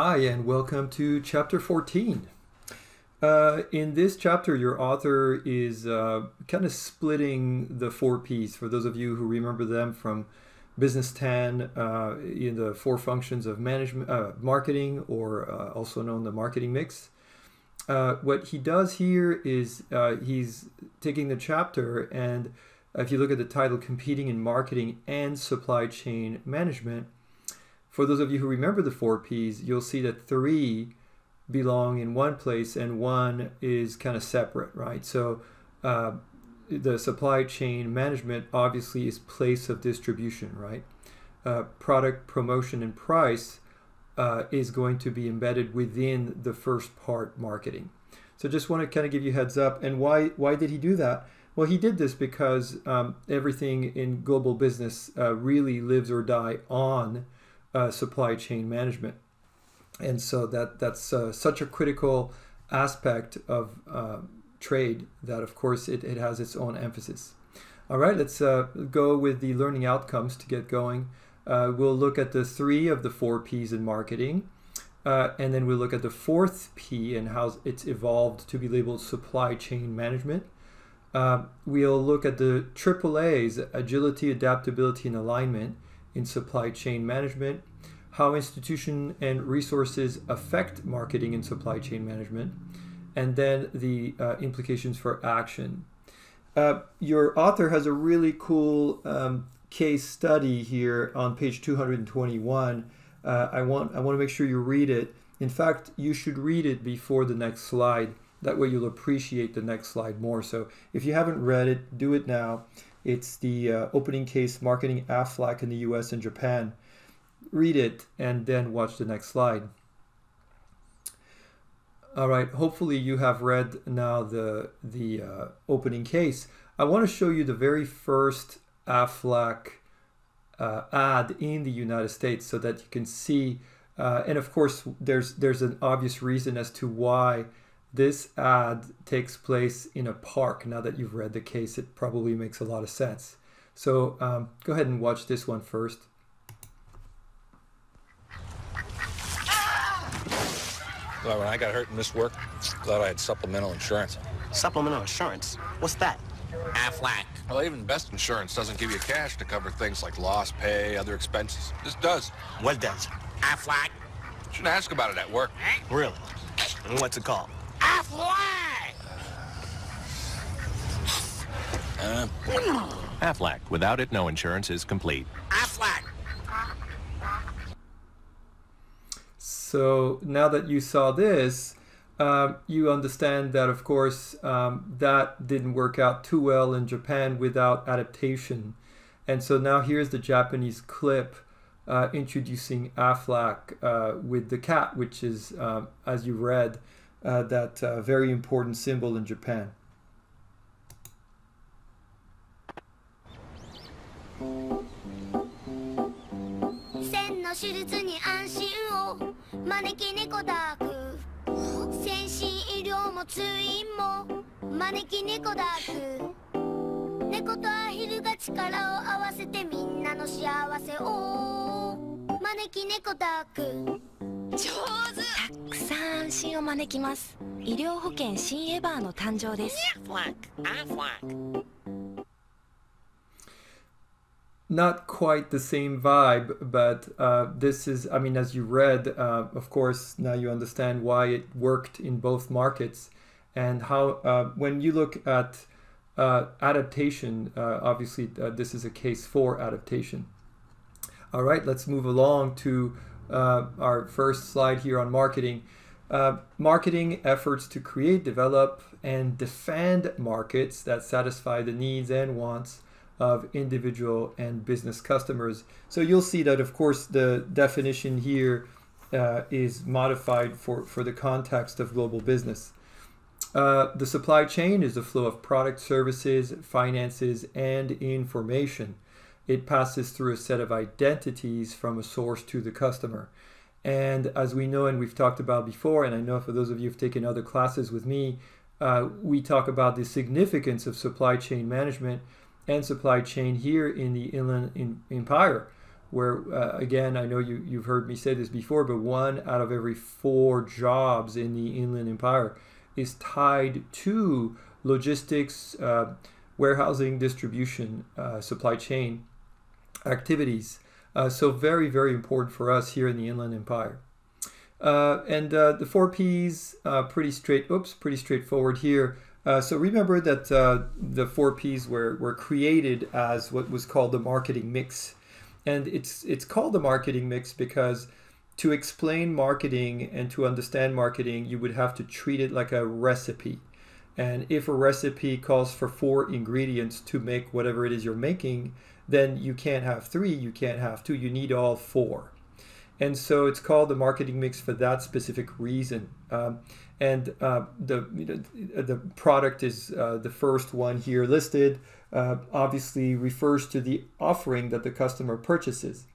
Hi, and welcome to chapter 14. Uh, in this chapter, your author is uh, kind of splitting the four P's. For those of you who remember them from Business 10, uh, in the four functions of management, uh, marketing, or uh, also known the marketing mix. Uh, what he does here is he's taking the chapter, and if you look at the title, Competing in Marketing and Supply Chain Management, for those of you who remember the four P's, you'll see that three belong in one place and one is kind of separate, right? So uh, the supply chain management obviously is place of distribution, right? Uh, product promotion and price uh, is going to be embedded within the first part marketing. So just want to kind of give you heads up. And why why did he do that? Well, he did this because um, everything in global business uh, really lives or die on uh, supply chain management. And so that that's uh, such a critical aspect of uh, trade that, of course, it, it has its own emphasis. All right, let's uh, go with the learning outcomes to get going. Uh, we'll look at the three of the four P's in marketing. Uh, and then we'll look at the fourth P and how it's evolved to be labeled supply chain management. We'll look at the triple A's, agility, adaptability, and alignment in supply chain management, how institution and resources affect marketing and supply chain management, and then the uh, implications for action. Uh, your author has a really cool um, case study here on page 221. Uh, I want I want to make sure you read it. In fact, you should read it before the next slide. That way you'll appreciate the next slide more. So if you haven't read it, do it now. It's the uh, opening case marketing Aflac in the US and Japan. Read it and then watch the next slide. All right, hopefully you have read now the, the uh, opening case. I want to show you the very first Aflac uh, ad in the United States so that you can see, uh, and of course there's, there's an obvious reason as to why this ad takes place in a park. Now that you've read the case, it probably makes a lot of sense. So um, go ahead and watch this one first. Well, when I got hurt in this work, glad I had supplemental insurance. Supplemental insurance? What's that? Aflac. Well, even best insurance doesn't give you cash to cover things like lost pay, other expenses. This does. What does? Aflac. Shouldn't ask about it at work. Really? And what's it called? Aflac! Uh, Aflac. Without it, no insurance is complete. Aflac! So now that you saw this, um, you understand that, of course, um, that didn't work out too well in Japan without adaptation. And so now here's the Japanese clip uh, introducing Aflac uh, with the cat, which is, um, as you read, uh, that uh, very important symbol in Japan. 線の手術に安心を招き猫ダーク先進医療も通院も招き猫ダーク猫とアヒルが力を合わせてみんなの幸せを招き猫ダーク上手 たくさん安心を招きます医療保険新エバーの誕生です Aflac! Aflac! not quite the same vibe, but uh, this is, I mean, as you read, uh, of course, now you understand why it worked in both markets and how, uh, when you look at uh, adaptation, uh, obviously, uh, this is a case for adaptation. All right, let's move along to our first slide here on marketing. marketing efforts to create, develop, and defend markets that satisfy the needs and wants of individual and business customers. So you'll see that, of course, the definition here uh, is modified for, for the context of global business. Uh, the supply chain is the flow of product, services, finances, and information. It passes through a set of identities from a source to the customer. And as we know, and we've talked about before, and I know for those of you who've taken other classes with me, uh, we talk about the significance of supply chain management and supply chain here in the Inland Empire. where uh, again I know you you've heard me say this before, but one out of every four jobs in the Inland Empire is tied to logistics, uh, warehousing, distribution, uh, supply chain activities. Uh, so very very important for us here in the Inland Empire. Uh, and uh, the four P's, pretty straight. Oops, pretty straightforward here. Uh, so remember that uh, the four P's were, were created as what was called the marketing mix. And it's, it's called the marketing mix because to explain marketing and to understand marketing, you would have to treat it like a recipe. And if a recipe calls for four ingredients to make whatever it is you're making, then you can't have three, you can't have two, you need all four. And so it's called the marketing mix for that specific reason. Um, and uh, the you know, the product is uh, the first one here listed. Uh, obviously, refers to the offering that the customer purchases,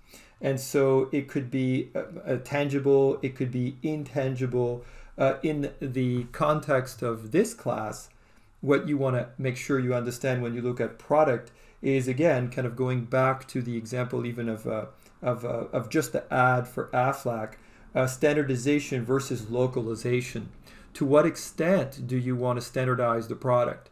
and so it could be a, a tangible, it could be intangible. Uh, in the context of this class, what you want to make sure you understand when you look at product is again kind of going back to the example even of uh, of, uh, of just the ad for Aflac, standardization versus localization to what extent do you want to standardize the product?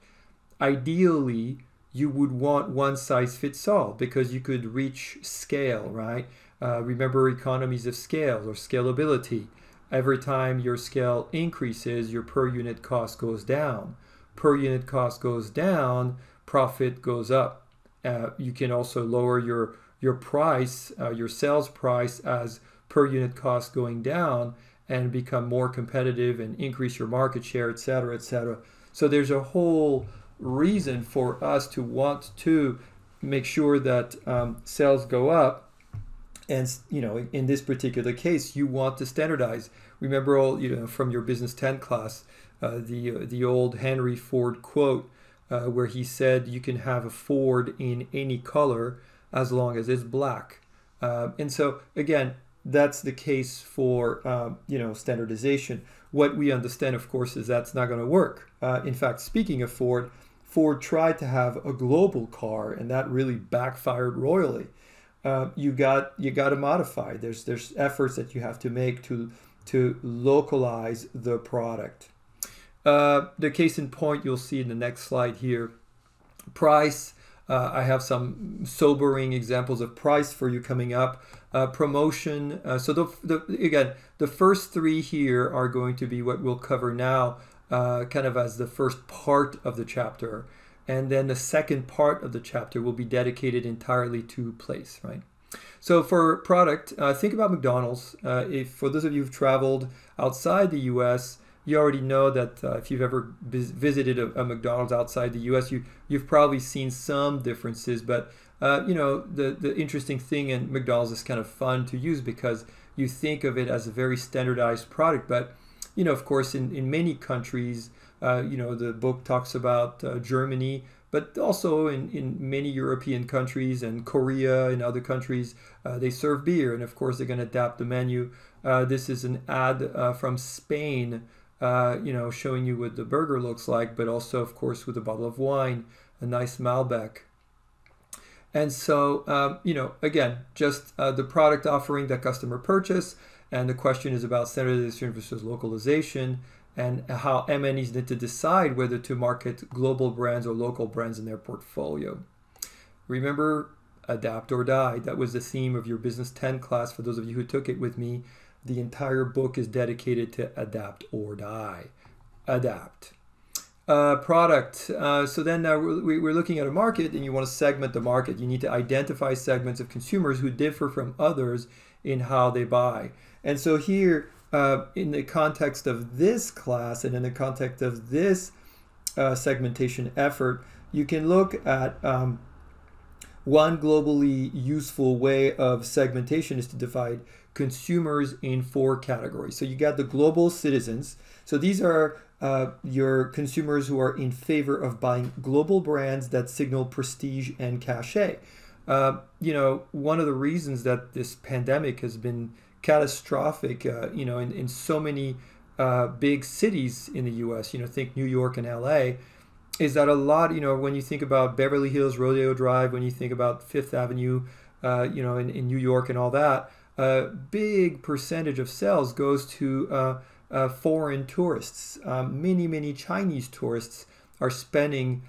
Ideally, you would want one size fits all because you could reach scale, right? Uh, remember economies of scale or scalability. Every time your scale increases, your per unit cost goes down. Per unit cost goes down, profit goes up. Uh, you can also lower your your price, uh, your sales price as per unit cost going down, and become more competitive and increase your market share, et cetera, et cetera. So there's a whole reason for us to want to make sure that um, sales go up. And you know, in this particular case, you want to standardize. Remember all you know from your business 10 class, uh, the uh, the old Henry Ford quote, uh, where he said you can have a Ford in any color as long as it's black. Uh, and so again, that's the case for uh, you know standardization. What we understand, of course, is that's not going to work. Uh, in fact, speaking of Ford, Ford tried to have a global car, and that really backfired royally. Uh, you got you got to modify. There's there's efforts that you have to make to to localize the product. Uh, the case in point you'll see in the next slide here. Price. Uh, I have some sobering examples of price for you coming up uh, promotion. Uh, so the, the, again, the first three here are going to be what we'll cover now, uh, kind of as the first part of the chapter, and then the second part of the chapter will be dedicated entirely to place, right? So for product, uh, think about McDonald's. If for those of you who've traveled outside the U.S., you already know that uh, if you've ever visited a, a, McDonald's outside the U.S., you you've probably seen some differences, but uh, you know, the, the interesting thing in McDonald's is kind of fun to use because you think of it as a very standardized product. But, you know, of course, in, in many countries, uh, you know, the book talks about uh, Germany, but also in, in many European countries and Korea and other countries, uh, they serve beer. And of course, they're going to adapt the menu. Uh, this is an ad uh, from Spain, you know, showing you what the burger looks like, but also, of course, with a bottle of wine, a nice Malbec. And so, um, you know, again, just uh, the product offering that customer purchase. And the question is about standardization versus localization and how MNEs need to decide whether to market global brands or local brands in their portfolio. Remember, adapt or die. That was the theme of your Business 10 class for those of you who took it with me. The entire book is dedicated to adapt or die. Adapt. Uh, product. Uh, so then uh, we're looking at a market and you want to segment the market. You need to identify segments of consumers who differ from others in how they buy. And so here, uh, in the context of this class and in the context of this uh, segmentation effort, you can look at um, one globally useful way of segmentation is to divide consumers in four categories. So you got the global citizens. So these are uh, your consumers who are in favor of buying global brands that signal prestige and cachet. Uh, you know, one of the reasons that this pandemic has been catastrophic, uh, you know, in, in so many uh, big cities in the US, you know, think New York and LA, is that a lot, you know, when you think about Beverly Hills, Rodeo Drive, when you think about Fifth Avenue, uh, you know, in, in New York and all that, a big percentage of sales goes to uh, uh, foreign tourists. Um, many, many Chinese tourists are spending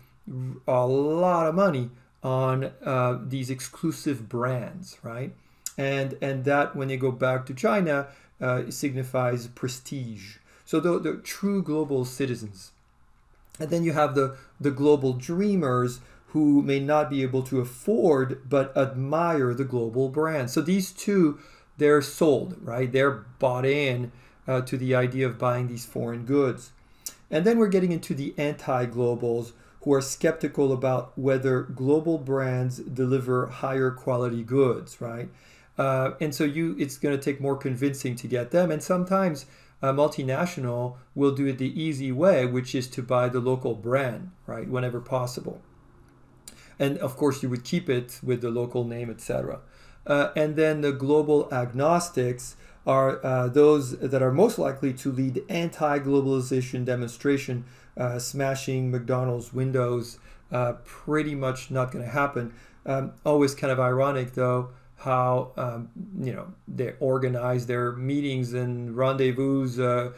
a lot of money on uh, these exclusive brands, right? And and that when they go back to China uh, signifies prestige. So the, true global citizens. And then you have the the global dreamers who may not be able to afford but admire the global brand. So these two, they're sold, right? They're bought in uh, to the idea of buying these foreign goods. And then we're getting into the anti globals who are skeptical about whether global brands deliver higher quality goods, right? Uh, and so you, it's going to take more convincing to get them. And sometimes a multinational will do it the easy way, which is to buy the local brand, right, whenever possible. And of course, you would keep it with the local name, etc. Uh, and then the global agnostics are uh, those that are most likely to lead anti-globalization demonstration, uh, smashing McDonald's windows. Uh, pretty much not going to happen. Um, always kind of ironic though how um, you know they organize their meetings and rendezvous uh,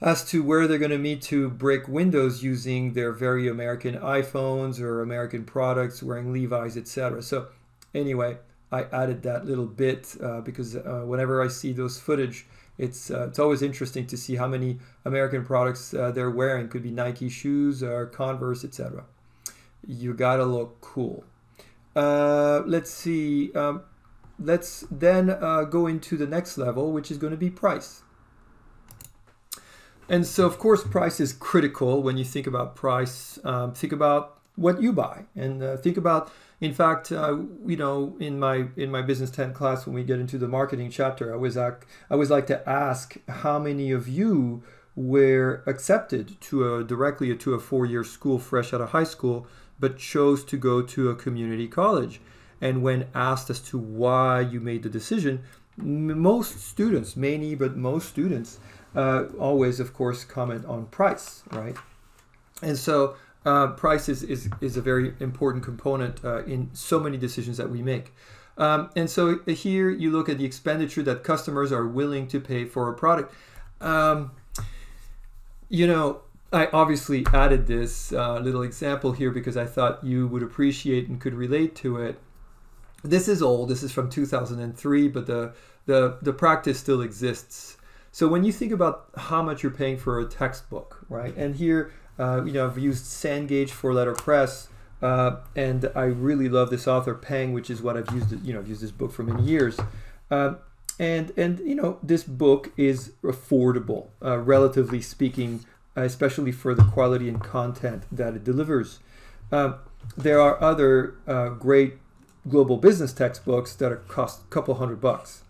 as to where they're going to meet to break windows using their very American iPhones or American products, wearing Levi's, etc. So anyway, I added that little bit uh, because uh, whenever I see those footage, it's uh, it's always interesting to see how many American products uh, they're wearing. Could be Nike shoes or Converse, etc. You gotta look cool. Uh, let's see. Um, let's then uh, go into the next level, which is going to be price. And so, of course, price is critical when you think about price. Um, think about what you buy, and uh, think about. In fact, uh, you know, in my in my business 10 class, when we get into the marketing chapter, I was I always like to ask how many of you were accepted to a directly to a four year school fresh out of high school, but chose to go to a community college. And when asked as to why you made the decision, most students, many but most students, uh, always, of course, comment on price, right? And so uh, price is, is, is a very important component uh, in so many decisions that we make. Um, and so here you look at the expenditure that customers are willing to pay for a product. Um, you know, I obviously added this uh, little example here because I thought you would appreciate and could relate to it. This is old. This is from 2003, but the the the practice still exists. So when you think about how much you're paying for a textbook, right? And here, uh, you know, I've used Cengage for letterpress, uh, and I really love this author Peng, which is what I've used. You know, I've used this book for many years. Um, and and you know, this book is affordable, uh, relatively speaking, especially for the quality and content that it delivers. Um, there are other uh, great global business textbooks that are cost a couple hundred bucks.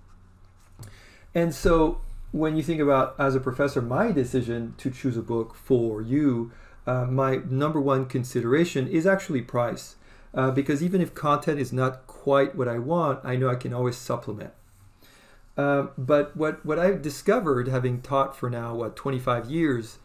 And so when you think about as a professor my decision to choose a book for you, uh, my number one consideration is actually price. Uh, because even if content is not quite what I want, I know I can always supplement. Uh, but what, what I've discovered, having taught for now, what, 25 years,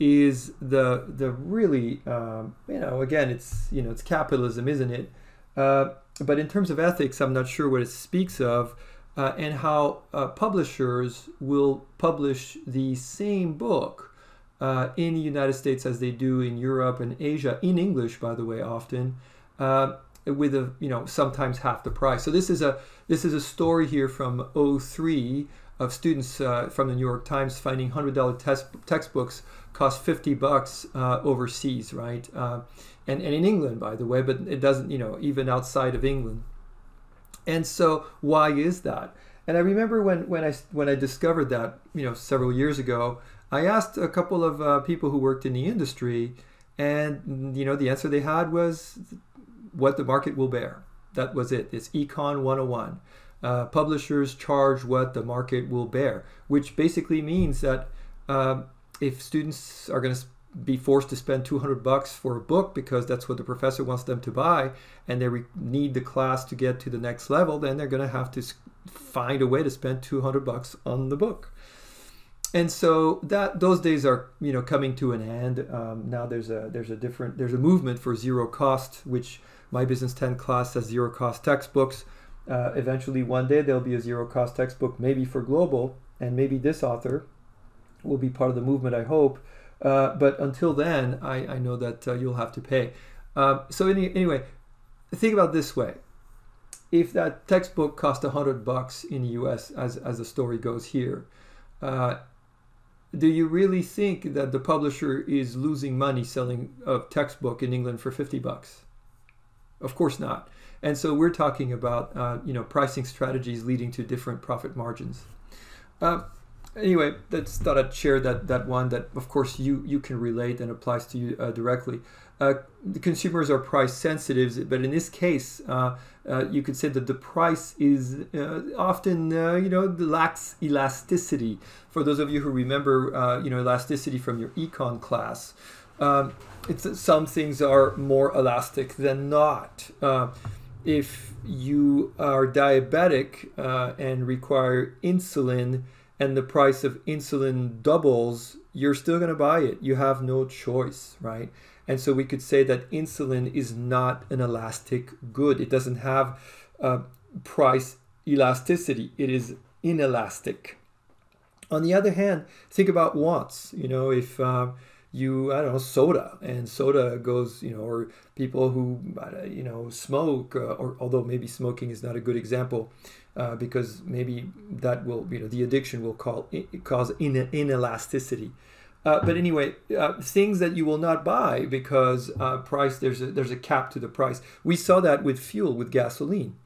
is the the really um, you know again it's you know it's capitalism isn't it uh, but in terms of ethics, I'm not sure what it speaks of, uh, and how uh, publishers will publish the same book uh, in the United States as they do in Europe and Asia, in English, by the way, often, uh, with a you know sometimes half the price. So this is a this is a story here from 03 of students uh, from the New York Times finding hundred dollar textbooks cost 50 bucks uh, overseas, right? and, and in England, by the way, but it doesn't, you know, even outside of England. And so, why is that? And I remember when, when I when I discovered that, you know, several years ago, I asked a couple of uh, people who worked in the industry, and you know, the answer they had was what the market will bear. That was it. It's Econ 101. Uh, publishers charge what the market will bear, which basically means that uh, if students are going to be forced to spend 200 bucks for a book because that's what the professor wants them to buy and they need the class to get to the next level then they're going to have to find a way to spend 200 bucks on the book and so that those days are you know coming to an end um, now there's a there's a different there's a movement for zero cost which my business 10 class has zero cost textbooks Uh, eventually, one day there'll be a zero cost textbook, maybe for global, and maybe this author will be part of the movement. I hope. Uh, but until then, I, I know that uh, you'll have to pay. Uh, so any, anyway, think about this way: if that textbook cost a hundred bucks in the U.S., as as the story goes here, uh, do you really think that the publisher is losing money selling a textbook in England for fifty bucks? Of course not. And so we're talking about uh, you know pricing strategies leading to different profit margins. Uh, anyway, that's thought I'd share that that one that of course you you can relate and applies to you uh, directly. Uh, the consumers are price sensitive, but in this case, uh, uh, you could say that the price is uh, often you know lacks elasticity. For those of you who remember you know elasticity from your econ class. Um, it's some things are more elastic than not. if you are diabetic and require insulin, and the price of insulin doubles, you're still going to buy it. You have no choice, right? And so we could say that insulin is not an elastic good. It doesn't have uh, price elasticity, it is inelastic. On the other hand, think about wants. You know, if uh, you, I don't know, soda, and soda goes, you know, or people who, you know, smoke, uh, or although maybe smoking is not a good example, uh, because maybe that will, you know, the addiction will call, cause in, inelasticity. Uh, but anyway, uh, things that you will not buy because uh, price there's a, there's a cap to the price. We saw that with fuel with gasoline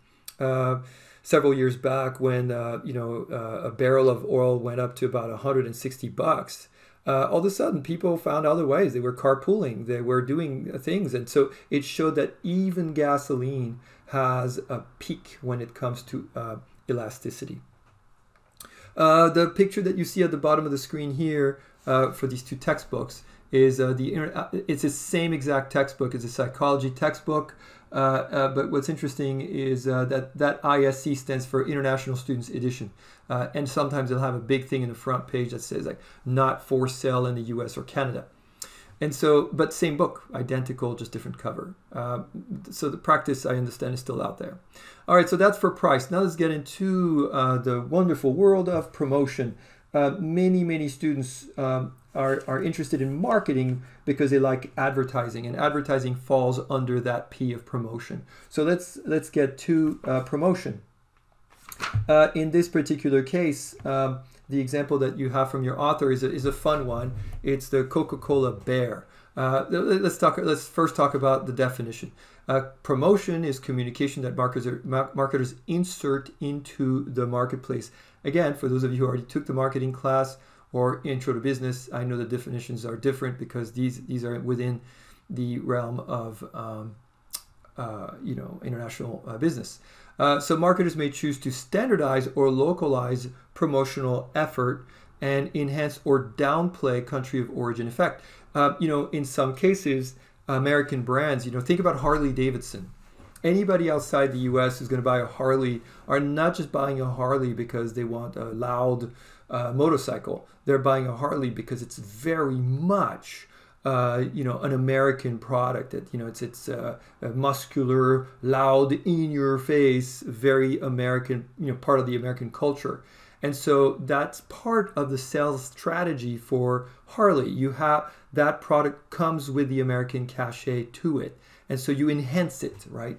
uh, several years back when uh, you know a barrel of oil went up to about 160 bucks. All of a sudden, people found other ways. They were carpooling. They were doing things, and so it showed that even gasoline has a peak when it comes to uh, elasticity. Uh, the picture that you see at the bottom of the screen here uh, for these two textbooks is uh, the uh, it's the same exact textbook as a psychology textbook. Uh, but what's interesting is that that ISC stands for International Students Edition, and sometimes they'll have a big thing in the front page that says like not for sale in the U.S. or Canada. And so, but same book, identical, just different cover. Uh, so the practice, I understand, is still out there. All right, so that's for price. Now let's get into uh, the wonderful world of promotion. Uh, many, many students um, are, are interested in marketing because they like advertising, and advertising falls under that P of promotion. So let's let's get to uh, promotion. Uh, in this particular case. Um, the example that you have from your author is a, is a fun one. It's the Coca-Cola bear. Uh, let's talk. Let's first talk about the definition. Uh, promotion is communication that marketers, marketers insert into the marketplace. Again, for those of you who already took the marketing class or intro to business, I know the definitions are different because these these are within the realm of um, uh, you know international uh, business. Uh, so marketers may choose to standardize or localize promotional effort and enhance or downplay country of origin effect. Uh, you know, in some cases, American brands, you know, think about Harley Davidson. Anybody outside the US who's going to buy a Harley are not just buying a Harley because they want a loud uh, motorcycle. They're buying a Harley because it's very much uh, you know an American product that you know it's it's uh, muscular, loud, in your face, very American you know part of the American culture, and so that's part of the sales strategy for Harley. You have that product comes with the American cachet to it, and so you enhance it, right?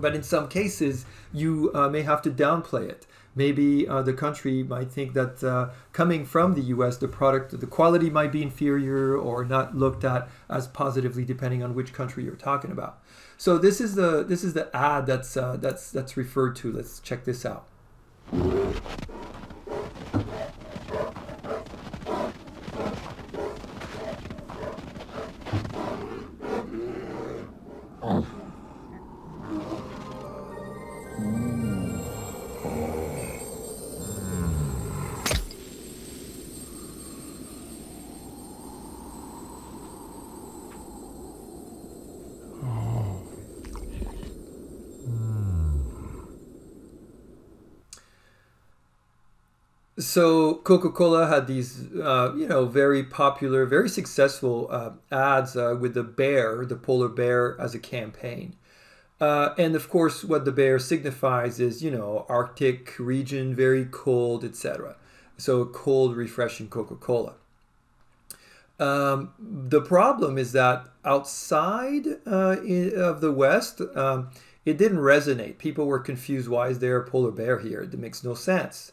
But in some cases, you uh, may have to downplay it maybe uh, the country might think that uh, coming from the US, the product, the quality might be inferior or not looked at as positively, depending on which country you're talking about. So this is the this is the ad that's uh, that's that's referred to. Let's check this out. So Coca-Cola had these, uh, you know, very popular, very successful uh, ads uh, with the bear, the polar bear, as a campaign. Uh, and of course, what the bear signifies is, you know, Arctic region, very cold, etc. So cold, refreshing Coca-Cola. Um, the problem is that outside uh, in, of the West, um, it didn't resonate. People were confused. Why is there a polar bear here? It makes no sense.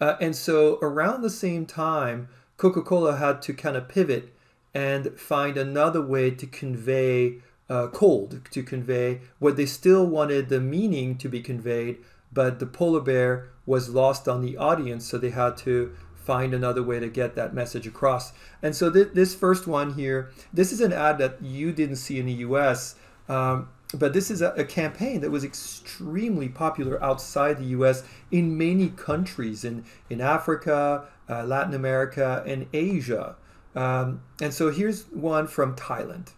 Uh, and so around the same time, Coca-Cola had to kind of pivot and find another way to convey uh, cold, to convey what they still wanted the meaning to be conveyed, but the polar bear was lost on the audience, so they had to find another way to get that message across. And so th- this first one here, this is an ad that you didn't see in the U.S. Um, but this is a, a, campaign that was extremely popular outside the US in many countries in, in Africa, uh, Latin America, and Asia. Um, and so here's one from Thailand.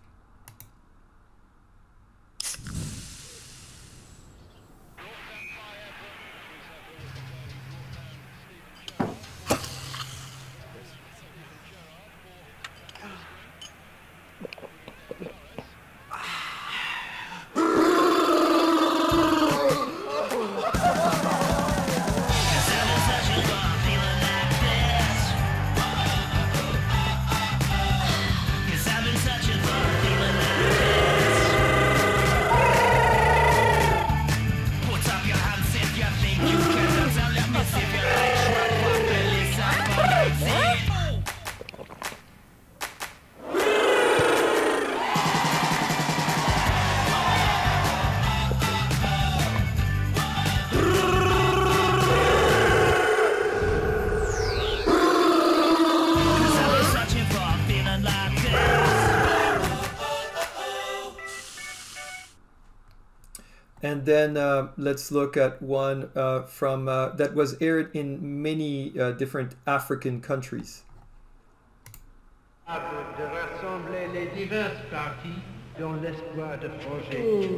And then uh, let's look at one uh, from uh, that was aired in many uh, different African countries. de rassembler les diverses parties dans l'espoir de forger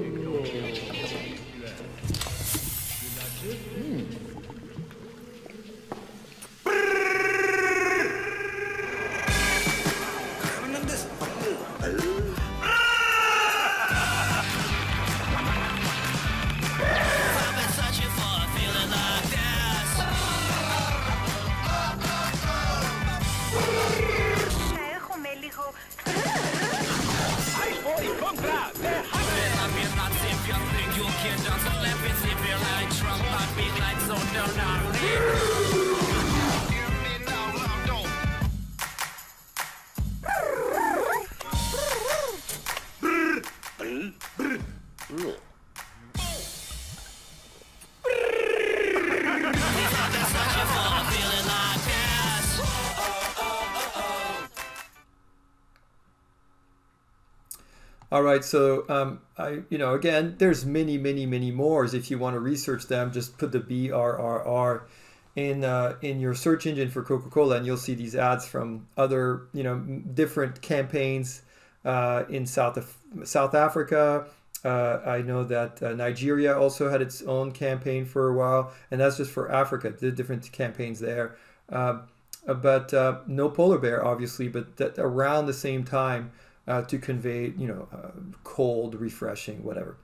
no, no, no. All right, so um, I, you know, again, there's many, many, many more. If you want to research them, just put the BRRR in uh, in your search engine for Coca-Cola, and you'll see these ads from other, you know, different campaigns uh, in South South Africa. Uh, I know that uh, Nigeria also had its own campaign for a while, and that's just for Africa. The different campaigns there, um, but uh, no polar bear, obviously. But that around the same time uh, to convey, you know, uh, cold, refreshing, whatever.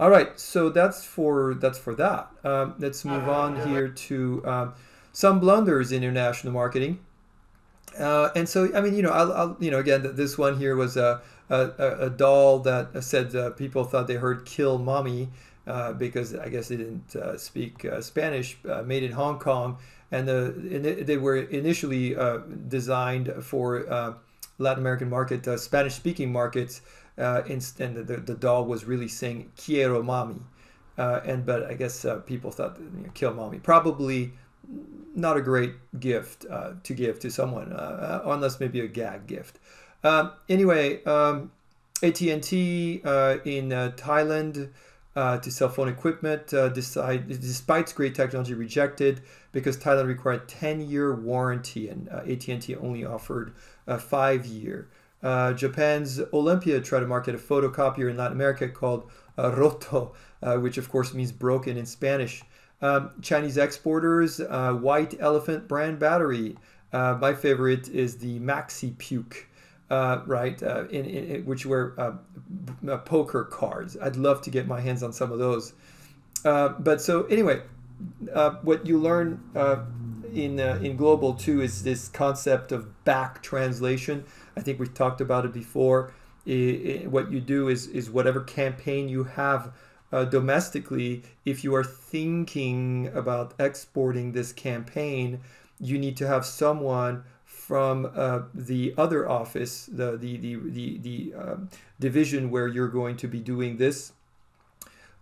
All right, so that's for that's for that. Um, let's move on here to um, some blunders in international marketing. Uh, and so, I mean, you know, I'll, I'll, you know, again, this one here was a, a, a doll that said uh, people thought they heard "kill mommy" uh, because I guess they didn't uh, speak Spanish. made in Hong Kong, and the they were initially designed for Latin American market, uh, Spanish speaking markets, uh, and the, the doll was really saying "Quiero mami," uh, and but I guess uh, people thought you know, "Kill mommy" probably not a great gift uh, to give to someone, uh, unless maybe a gag gift. Um, anyway, um, AT&T in Thailand. Uh, to cell phone equipment, uh, decide, despite great technology, rejected because Thailand required 10-year warranty and uh, AT&T only offered a five year. Uh, Japan's Olympia tried to market a photocopier in Latin America called uh, Roto, uh, which of course means broken in Spanish. Um, Chinese exporters, uh, White Elephant brand battery. Uh, my favorite is the Maxi Puke. uh, right? Uh, in, in, which were uh, uh, poker cards. I'd love to get my hands on some of those. But so anyway, what you learn in in global too is this concept of back translation. I think we've talked about it before. I, I, what you do is is whatever campaign you have. domestically, if you are thinking about exporting this campaign, you need to have someone from uh, the other office, the the the the, the uh, division where you're going to be doing this,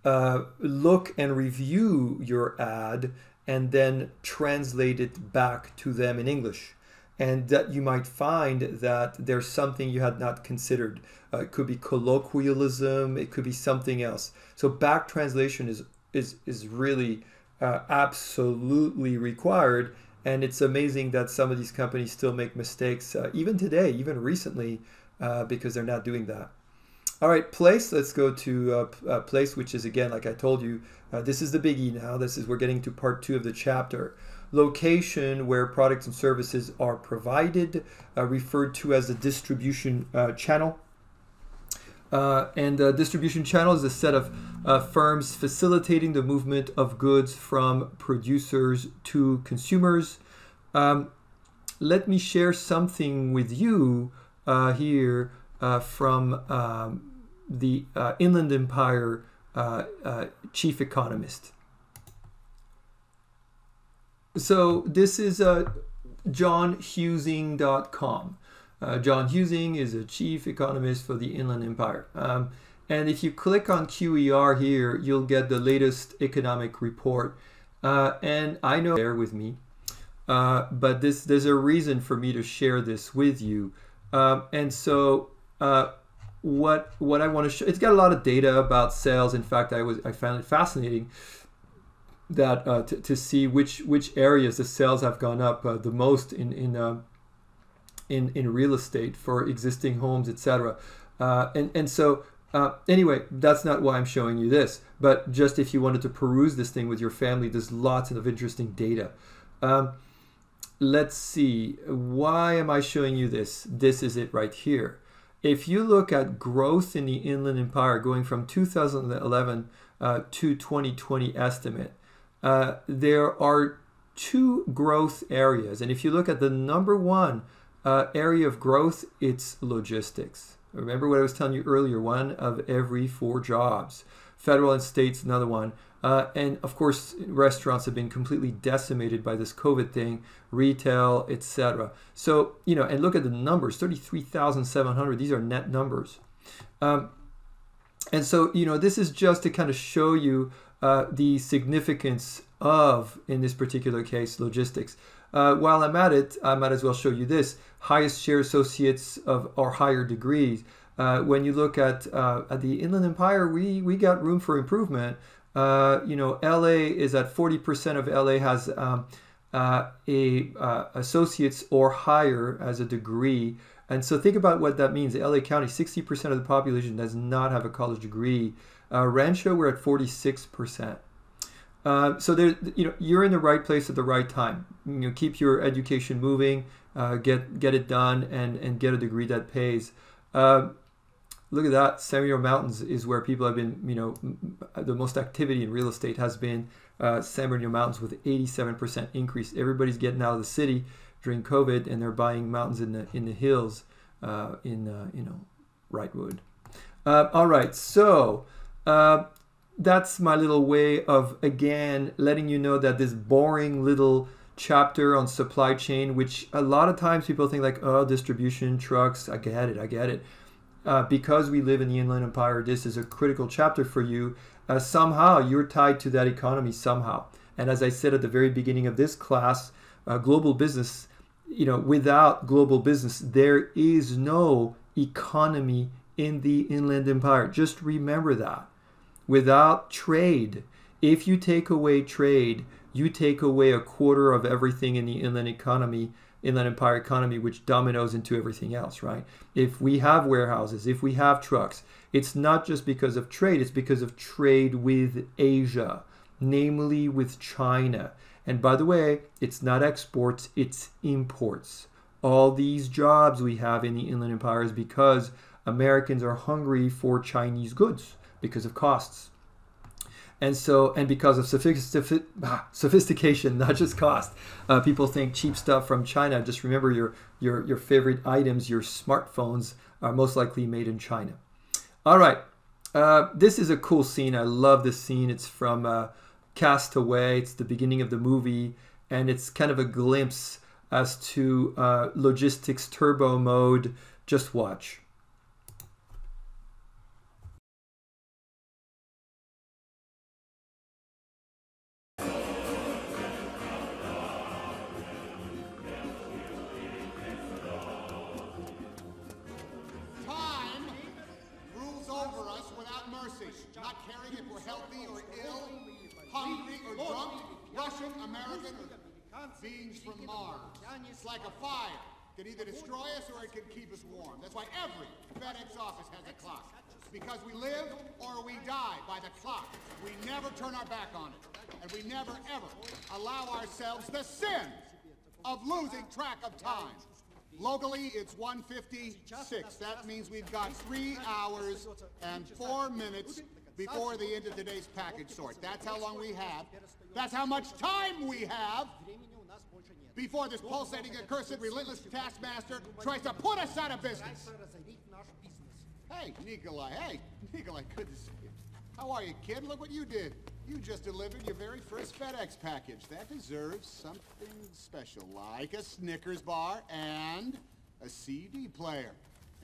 uh, look and review your ad and then translate it back to them in English. And that you might find that there's something you had not considered. Uh, it could be colloquialism, it could be something else. So back translation is is is really uh, absolutely required and it's amazing that some of these companies still make mistakes, uh, even today, even recently, uh, because they're not doing that. All right, place. Let's go to uh, uh place, which is again, like I told you, uh, this is the biggie now. This is we're getting to part two of the chapter. Location where products and services are provided, uh, referred to as a distribution channel. Uh, and the distribution channel is a set of uh, firms facilitating the movement of goods from producers to consumers. Um, let me share something with you uh, here uh, from um, the uh, Inland Empire chief economist. So this is johnhusing.com. Uh, John Husing is a chief economist for the Inland Empire. Um, and if you click on QER here, you'll get the latest economic report. Uh, and I know bear with me, uh, but this there's a reason for me to share this with you. Um, and so uh, what what I want to show, it's got a lot of data about sales. In fact, I was I found it fascinating that uh, to, see which which areas the sales have gone up uh, the most in in um, in, in real estate for existing homes, etc. Uh, and, and so, uh, anyway, that's not why I'm showing you this, but just if you wanted to peruse this thing with your family, there's lots of interesting data. Um, let's see, why am I showing you this? This is it right here. If you look at growth in the Inland Empire going from 2011 uh, to 2020 estimate, uh, there are two growth areas. And if you look at the number one, uh, area of growth, it's logistics. Remember what I was telling you earlier one of every four jobs. Federal and states, another one. Uh, and of course, restaurants have been completely decimated by this COVID thing, retail, etc. So, you know, and look at the numbers 33,700. These are net numbers. Um, and so, you know, this is just to kind of show you uh, the significance of, in this particular case, logistics. Uh, while I'm at it, I might as well show you this highest share associates of or higher degrees. Uh, when you look at uh, at the Inland Empire, we we got room for improvement. Uh, you know, LA is at 40% of LA has um, uh, a uh, associates or higher as a degree. And so think about what that means. LA County, 60% of the population does not have a college degree. Rancho, we're at 46%. Uh, so there, you know, you're in the right place at the right time. You know, keep your education moving, uh, get get it done, and and get a degree that pays. Uh, look at that. San Bernardino Mountains is where people have been. You know, the most activity in real estate has been uh, San Bernardino Mountains with 87% increase. Everybody's getting out of the city during COVID, and they're buying mountains in the in the hills uh, in you know Wrightwood. all right, so that's my little way of again letting you know that this boring little chapter on supply chain, which a lot of times people think like, oh, distribution, trucks, I get it, I get it. Uh, because we live in the Inland Empire, this is a critical chapter for you. Uh, somehow you're tied to that economy somehow. And as I said at the very beginning of this class, uh, global business, you know, without global business, there is no economy in the Inland Empire. Just remember that without trade. If you take away trade, you take away a quarter of everything in the inland economy, inland empire economy, which dominoes into everything else, right? If we have warehouses, if we have trucks, it's not just because of trade, it's because of trade with Asia, namely with China. And by the way, it's not exports, it's imports. all these jobs we have in the Inland Empire is because Americans are hungry for Chinese goods because of costs. And so, and because of sophistic, sophistication, not just cost, uh, people think cheap stuff from China. Just remember your, your, your favorite items, your smartphones, are most likely made in China. All right, uh, this is a cool scene. I love this scene. It's from uh, Castaway. It's the beginning of the movie, and it's kind of a glimpse as to uh, logistics turbo mode. Just watch. Mercy, not caring if we're healthy or ill, hungry or drunk, Russian, American, or beings from Mars. It's like a fire. It can either destroy us or it can keep us warm. That's why every FedEx office has a clock. Because we live or we die by the clock. We never turn our back on it. And we never, ever allow ourselves the sin of losing track of time. Locally, it's 156. That means we've got three hours and four minutes before the end of today's package sort. That's how long we have. That's how much time we have before this pulsating, accursed, relentless taskmaster tries to put us out of business. Hey, Nikolai. Hey, Nikolai, good to see you. How are you, kid? Look what you did. You just delivered your very first FedEx package. That deserves something special, like a Snickers bar and a CD player.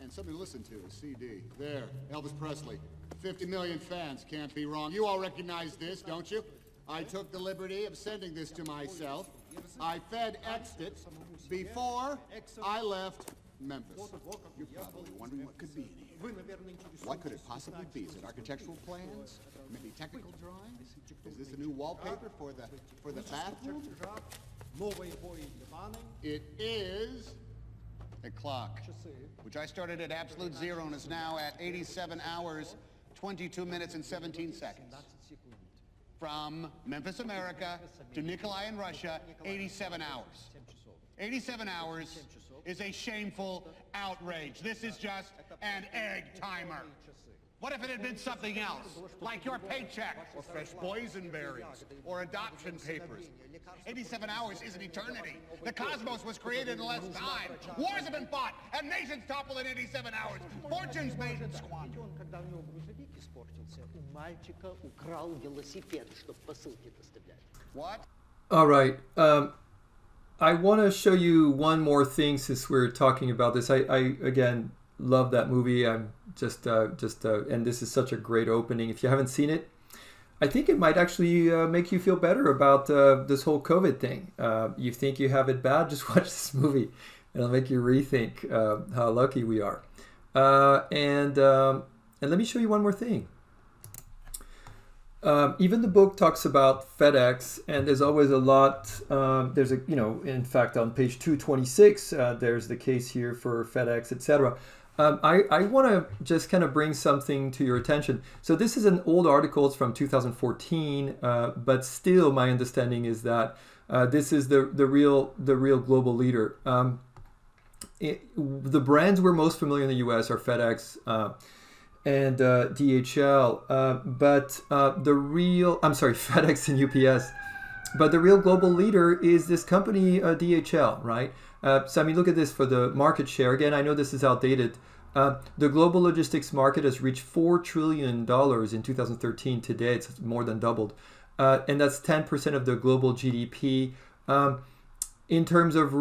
And something to listen to, a CD. There, Elvis Presley. 50 million fans, can't be wrong. You all recognize this, don't you? I took the liberty of sending this to myself. I FedExed it before I left Memphis. You're probably wondering what could be in here. What could it possibly be? Is it architectural plans? Maybe technical drawings? Is this a new wallpaper for the for the bathroom? It is a clock, which I started at absolute zero and is now at 87 hours, 22 minutes and 17 seconds. From Memphis, America to Nikolai in Russia, 87 hours. 87 hours is a shameful outrage. This is just an egg timer. What if it had been something else, like your paycheck, or fresh boysenberries, or adoption papers? 87 hours is an eternity. The cosmos was created in less time. Wars have been fought, and nations toppled in 87 hours. Fortunes made and squandered. All right. Um, I want to show you one more thing since we're talking about this. I, I again love that movie. I'm just uh, just uh, and this is such a great opening. If you haven't seen it, I think it might actually uh, make you feel better about uh, this whole COVID thing. Uh, you think you have it bad? Just watch this movie. It'll make you rethink uh, how lucky we are. And um, and let me show you one more thing. Um, even the book talks about FedEx, and there's always a lot. Um, there's a, you know, in fact, on page 226, uh, there's the case here for FedEx, etc. Um, I, I want to just kind of bring something to your attention. So this is an old article, it's from 2014, uh, but still, my understanding is that uh, this is the the real the real global leader. Um, it, the brands we're most familiar in the U.S. are FedEx uh, and uh, DHL, uh, but uh, the real I'm sorry, FedEx and UPS, but the real global leader is this company uh, DHL, right? Uh, so I mean, look at this for the market share. Again, I know this is outdated. Uh, the global logistics market has reached four trillion dollars in 2013. Today, it's more than doubled, and that's 10% of the global GDP. Um, in terms of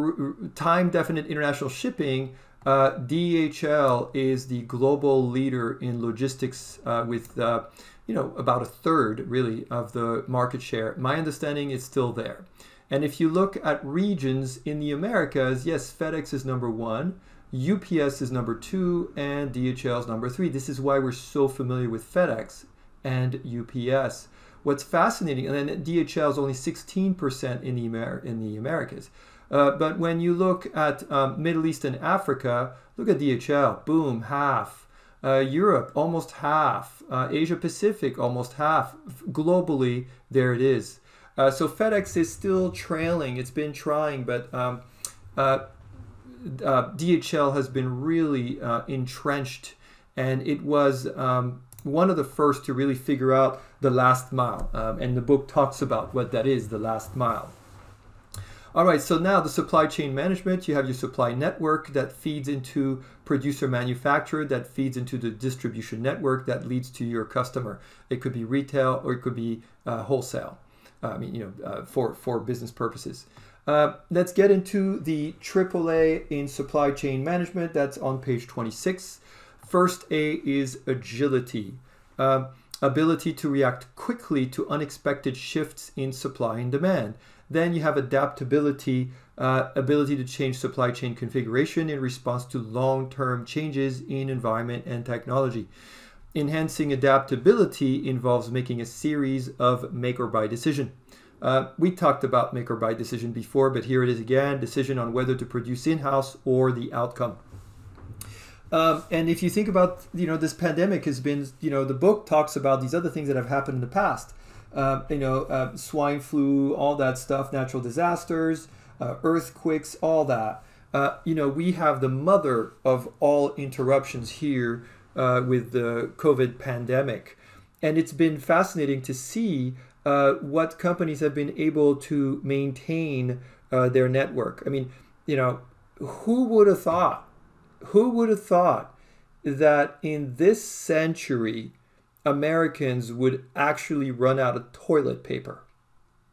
time definite international shipping, uh, DHL is the global leader in logistics uh, with, uh, you know, about a third really of the market share. My understanding is still there. And if you look at regions in the Americas, yes, FedEx is number one, UPS is number two, and DHL is number three. This is why we're so familiar with FedEx and UPS. What's fascinating, and then DHL is only 16% in the, Amer- in the Americas. Uh, but when you look at um, Middle East and Africa, look at DHL, boom, half. Uh, Europe, almost half. Uh, Asia Pacific, almost half. Globally, there it is. Uh, so FedEx is still trailing. It's been trying, but um, uh, DHL has been really entrenched, and it was um, one of the first to really figure out the last mile. Um, and the book talks about what that is, the last mile. All right, so now the supply chain management, you have your supply network that feeds into producer manufacturer, that feeds into the distribution network that leads to your customer. It could be retail or it could be uh, wholesale. Uh, I mean, you know, uh, for, for business purposes. Uh, let's get into the AAA in supply chain management. That's on page 26. First A is agility. Uh, ability to react quickly to unexpected shifts in supply and demand. Then you have adaptability, uh, ability to change supply chain configuration in response to long term changes in environment and technology. Enhancing adaptability involves making a series of make or buy decision. Uh, we talked about make or buy decision before, but here it is again decision on whether to produce in house or the outcome. Um, and if you think about, you know, this pandemic has been, you know, the book talks about these other things that have happened in the past. Uh, you know, uh, swine flu, all that stuff, natural disasters, uh, earthquakes, all that. Uh, you know, we have the mother of all interruptions here uh, with the COVID pandemic. And it's been fascinating to see uh, what companies have been able to maintain their network. I mean, you know, who would have thought? Who would have thought that in this century, Americans would actually run out of toilet paper.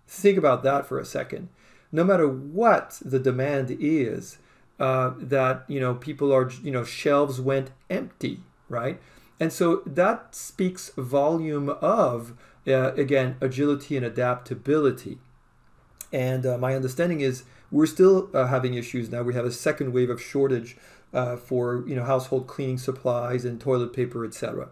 Think about that for a second. No matter what the demand is, uh, that you know people are you know shelves went empty, right? And so that speaks volume of uh, again agility and adaptability. And uh, my understanding is we're still uh, having issues now. We have a second wave of shortage uh, for you know household cleaning supplies and toilet paper, etc.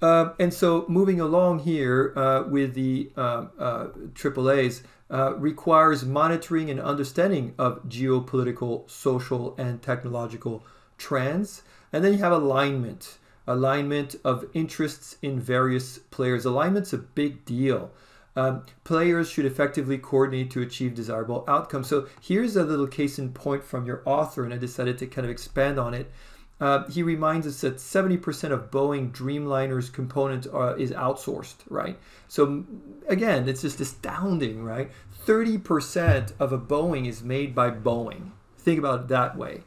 Uh, and so moving along here uh, with the uh, uh AAAs uh, requires monitoring and understanding of geopolitical, social, and technological trends. And then you have alignment, alignment of interests in various players. Alignment's a big deal. Um, players should effectively coordinate to achieve desirable outcomes. So here's a little case in point from your author, and I decided to kind of expand on it. Uh, he reminds us that 70% of Boeing Dreamliner's components are, is outsourced, right? So again, it's just astounding, right? 30% of a Boeing is made by Boeing. Think about it that way.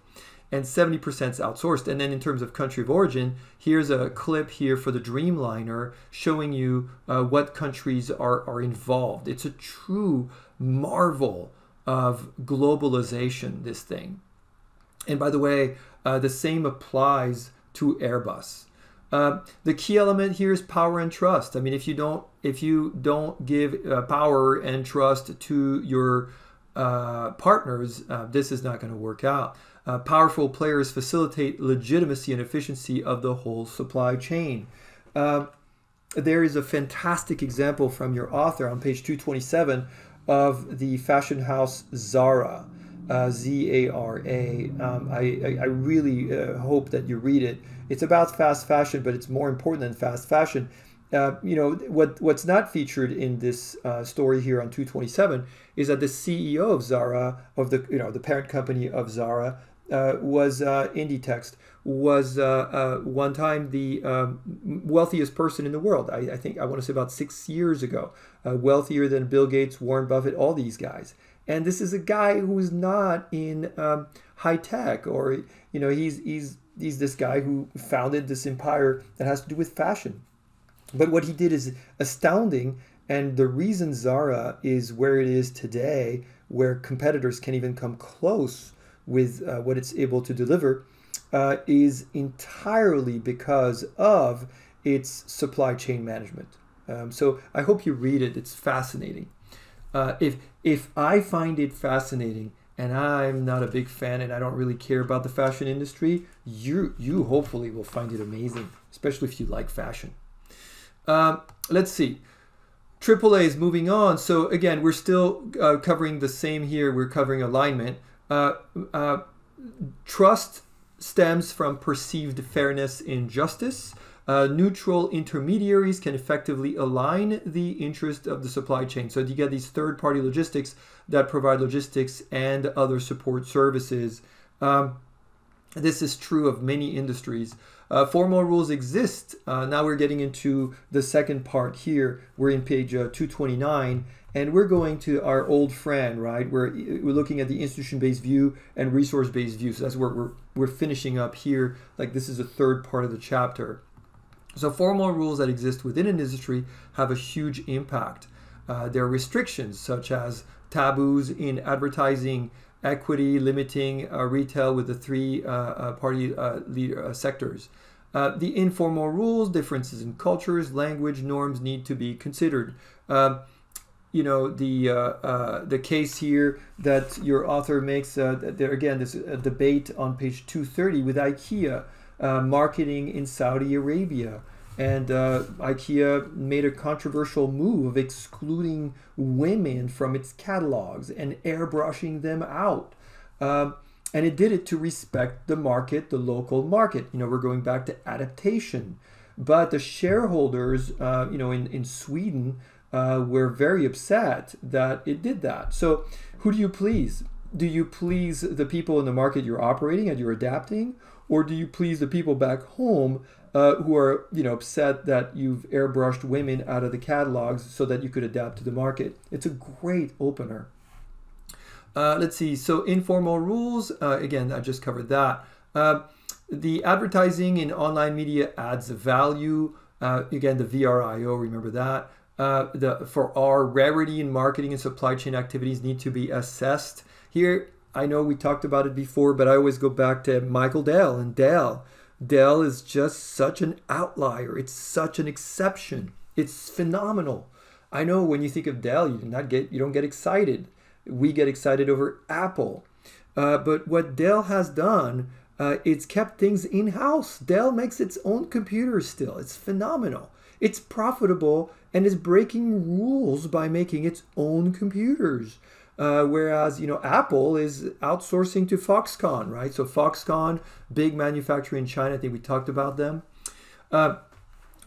And 70% is outsourced. And then in terms of country of origin, here's a clip here for the Dreamliner showing you uh, what countries are, are involved. It's a true marvel of globalization, this thing. And by the way, uh, the same applies to Airbus. Uh, the key element here is power and trust. I mean, if you don't if you don't give uh, power and trust to your uh, partners, uh, this is not going to work out. Powerful players facilitate legitimacy and efficiency of the whole supply chain. there is a fantastic example from your author on page 227 of the fashion house Zara uh, Z A R A. Um, I, I really uh, hope that you read it. It's about fast fashion, but it's more important than fast fashion. Uh, you know what what's not featured in this uh, story here on 227 is that the CEO of Zara of the you know the parent company of Zara uh, was uh, Inditex was uh, uh, one time the um, wealthiest person in the world. I, I, think I want to say about six years ago, wealthier than Bill Gates, Warren Buffett, all these guys. And this is a guy who's not in um, high tech, or you know, he's he's he's this guy who founded this empire that has to do with fashion. But what he did is astounding, and the reason Zara is where it is today, where competitors can even come close with uh, what it's able to deliver, uh, is entirely because of its supply chain management. Um, so I hope you read it. It's fascinating. Uh, if if I find it fascinating and I'm not a big fan and I don't really care about the fashion industry, you you hopefully will find it amazing, especially if you like fashion. Um, let's see. AAA is moving on. So again, we're still uh, covering the same here. We're covering alignment. Uh, uh, trust stems from perceived fairness in justice. Uh, neutral intermediaries can effectively align the interest of the supply chain. So you get these third-party logistics that provide logistics and other support services Um, this is true of many industries. Uh, formal rules exist. Uh, now we're getting into the second part here. We're in page uh, 229, and we're going to our old friend, right? We're, we're looking at the institution-based view and resource-based view. So that's where we're, we're finishing up here. Like this is the third part of the chapter. So formal rules that exist within an industry have a huge impact. Uh, there are restrictions such as taboos in advertising, equity, limiting uh, retail with the three uh, uh party uh, leader uh, sectors. the informal rules, differences in cultures, language, norms need to be considered. Um, you know the the case here that your author makes. there again, this debate on page 230 with IKEA. Marketing in Saudi Arabia. And uh, IKEA made a controversial move of excluding women from its catalogs and airbrushing them out. Um, and it did it to respect the market, the local market. You know, we're going back to adaptation. But the shareholders, uh, you know, in, in Sweden uh, were very upset that it did that. So who do you please? Do you please the people in the market you're operating and you're adapting? Or do you please the people back home uh, who are you know upset that you've airbrushed women out of the catalogs so that you could adapt to the market. It's a great opener. Uh, let's see. So informal rules. Uh, again, I just covered that. Uh, the advertising in online media adds value. Uh, again, the VRIO. Remember that. Uh, the for our rarity in marketing and supply chain activities need to be assessed. Here, I know we talked about it before, but I always go back to Michael Dell and Dell Dell is just such an outlier. It's such an exception. It's phenomenal. I know when you think of Dell, you do not get you don't get excited. We get excited over Apple, uh, but what Dell has done, uh, it's kept things in house. Dell makes its own computers still. It's phenomenal. It's profitable and is breaking rules by making its own computers. Uh, whereas you know Apple is outsourcing to Foxconn, right? So Foxconn, big manufacturer in China. I think we talked about them. Uh,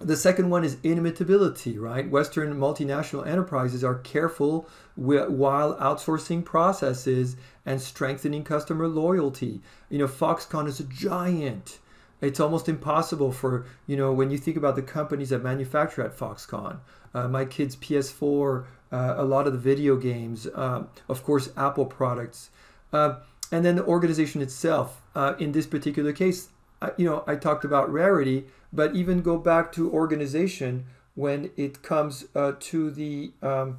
the second one is inimitability, right? Western multinational enterprises are careful while outsourcing processes and strengthening customer loyalty. You know, Foxconn is a giant. It's almost impossible for, you know, when you think about the companies that manufacture at Foxconn. Uh, my kid's PS4 uh, a lot of the video games, uh, of course, Apple products, uh, and then the organization itself. Uh, in this particular case, you know, I talked about rarity, but even go back to organization when it comes uh, to the um,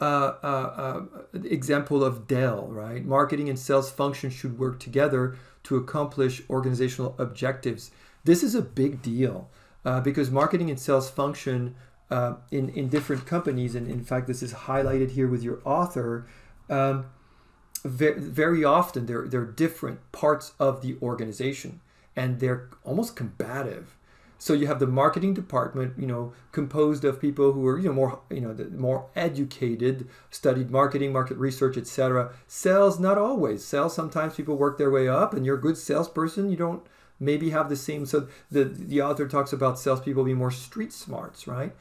uh, example of Dell, right? Marketing and sales functions should work together to accomplish organizational objectives. This is a big deal because marketing and sales function uh, in, in different companies, and in fact, this is highlighted here with your author, um, very, very often they're, they're different parts of the organization and they're almost combative. So you have the marketing department, you know, composed of people who are, you know, more, you know, more educated, studied marketing, market research, etc. Sales, not always. Sales, sometimes people work their way up, and you're a good salesperson. You don't maybe have the same. So the the author talks about salespeople being more street smarts, right?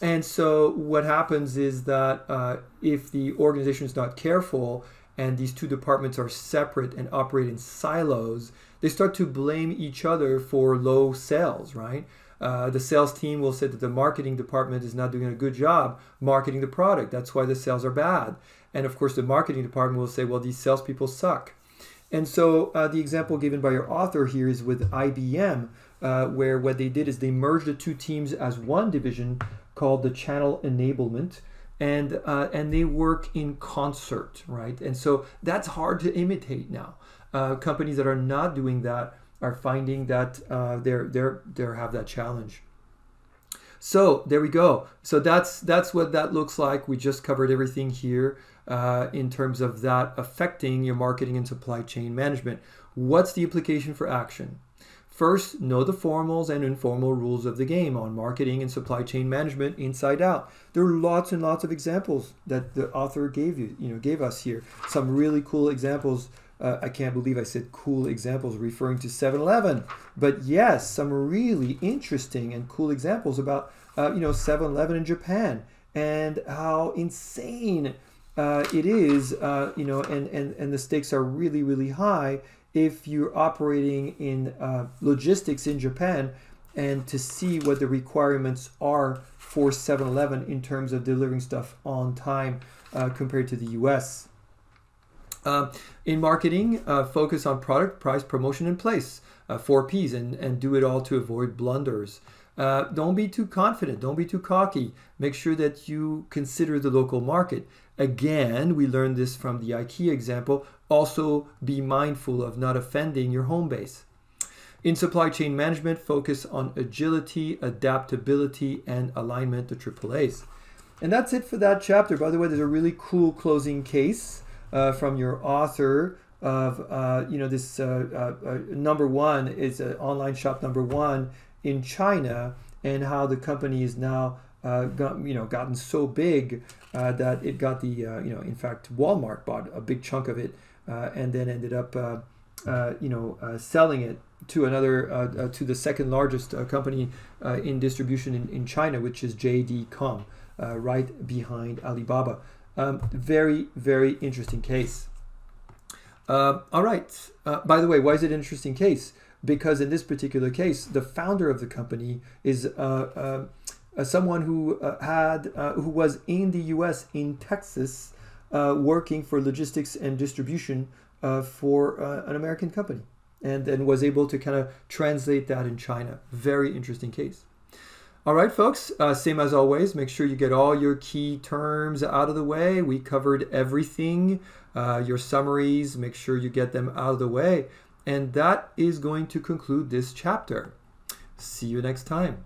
And so what happens is that uh, if the organization is not careful and these two departments are separate and operate in silos, they start to blame each other for low sales, right? Uh, the sales team will say that the marketing department is not doing a good job marketing the product. That's why the sales are bad. And of course, the marketing department will say, well, these salespeople suck. And so uh, the example given by your author here is with IBM, uh, where what they did is they merged the two teams as one division called the channel enablement and uh, and they work in concert right? And so that's hard to imitate now. Uh, companies that are not doing that are finding that uh, they're they're they have that challenge. So there we go. So that's that's what that looks like. We just covered everything here uh, in terms of that affecting your marketing and supply chain management. What's the implication for action First, know the formals and informal rules of the game on marketing and supply chain management inside out. There are lots and lots of examples that the author gave you, you know, gave us here. Some really cool examples. Uh, I can't believe I said cool examples referring to 7-Eleven, but yes, some really interesting and cool examples about uh, you know 7-Eleven in Japan and how insane uh, it is, uh, you know, and, and, and the stakes are really, really high if you're operating in uh, logistics in Japan and to see what the requirements are for 7 Eleven in terms of delivering stuff on time uh, compared to the US. Uh, in marketing, uh, focus on product, price, promotion, and place. Uh, four P's and, and do it all to avoid blunders. Uh, don't be too confident. Don't be too cocky. Make sure that you consider the local market. Again, we learned this from the IKEA example. Also, be mindful of not offending your home base. In supply chain management, focus on agility, adaptability, and alignment, the triple A's. And that's it for that chapter. By the way, there's a really cool closing case uh, from your author of, uh, you know, this uh, uh, uh number one is an online shop number one in China and how the company is now, uh, got, you know, gotten so big that it got the, you know, in fact, Walmart bought a big chunk of it and then ended up, you know, selling it to another uh, uh, to the second largest uh, company in distribution in, in China, which is JD.com, right behind Alibaba. Um, very very interesting case. all right. by the way, why is it an interesting case? Because in this particular case, the founder of the company is uh, someone who uh, had uh, who was in the U.S. in Texas, working for logistics and distribution for an American company and then was able to kind of translate that in China. Very interesting case. All right, folks, uh, same as always, make sure you get all your key terms out of the way. We covered everything, uh, your summaries, make sure you get them out of the way. And that is going to conclude this chapter. See you next time.